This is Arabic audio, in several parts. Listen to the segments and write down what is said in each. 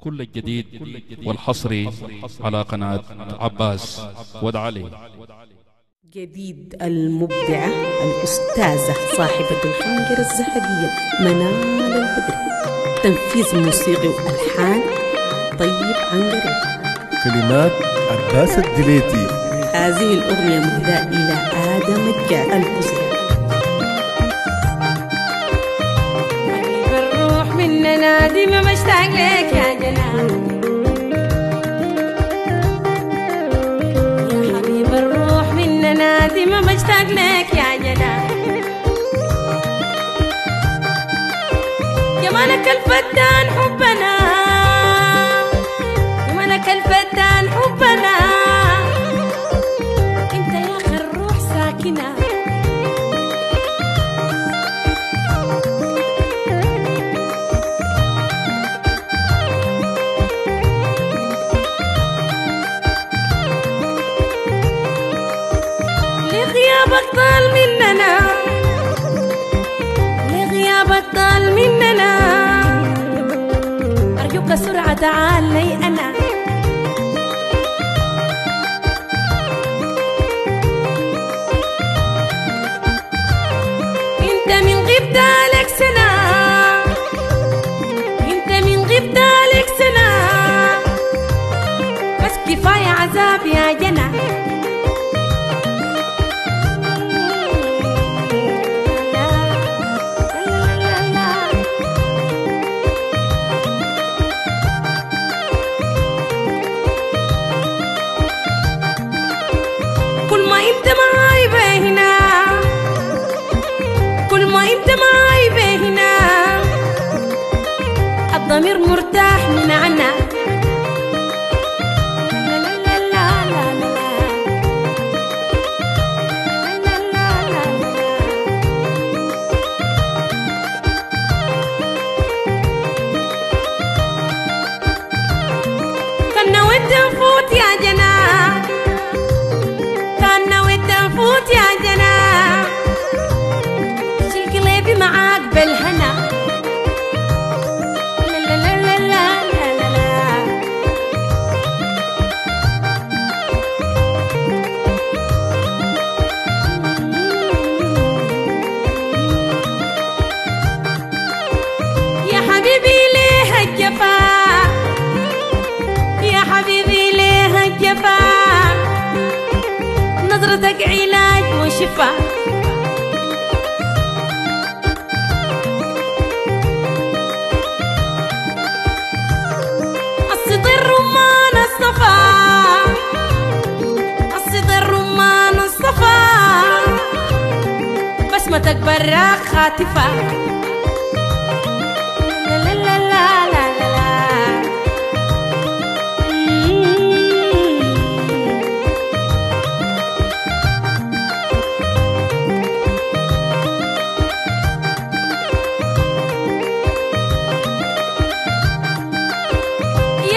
كل الجديد والحصري على قناة عباس ودعلي جديد المبدعة الأستاذة صاحبة الخنجر الذهبية منال البدر. تنفيذ موسيقي وألحان طيب عنقري. كلمات عباس الدليتي. هذه الأغنية مهداة إلى آدم الجاد البزري مننا ديما مشتاق لك يا جنان. يا حبيب الروح مننا ديما مشتاق لك يا جنان. جمالك الفتان حبنا جمالك الفتان حبنا. لغيابك طال مننا. لغيابك طال مننا. أرجوك سرعة تعال لي أنا. كل ما انت معاي بهنا. الضمير مرتاح من عنا. صوتك علاج وشفاء الرمان بسمتك براق خاتفه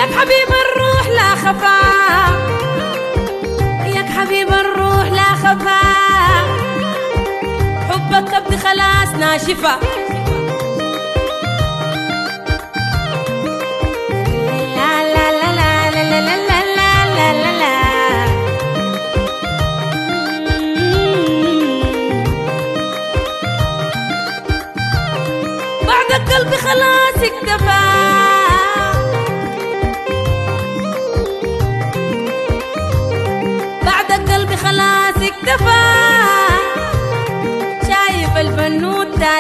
ياك حبيب الروح لا خفا ياك حبيب الروح لا خفا حبك ابني خلاص ناشفة بعدك قلبي خلاص اكتفى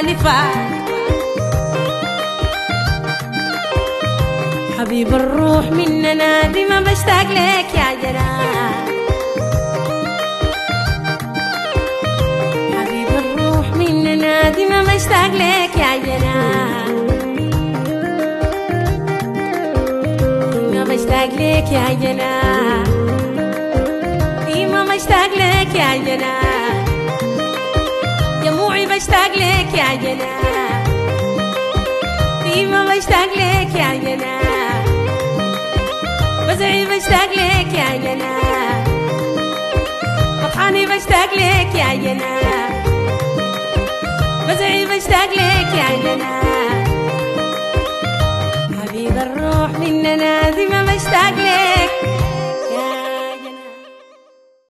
تالفة حبيب الروح مننا ديما بشتاق لك يا جنان حبيب الروح مننا ديما بشتاق لك يا جنان ديما بشتاق لك يا جنان ديما بشتاق لك يا جنان ديما بشتاق لك يا جنان بزعي بشتاق لك يا جنان فرحاني بشتاق لك يا جنان بزعي بشتاق لك يا جنان حبيب الروح مننا ديما مشتاق لك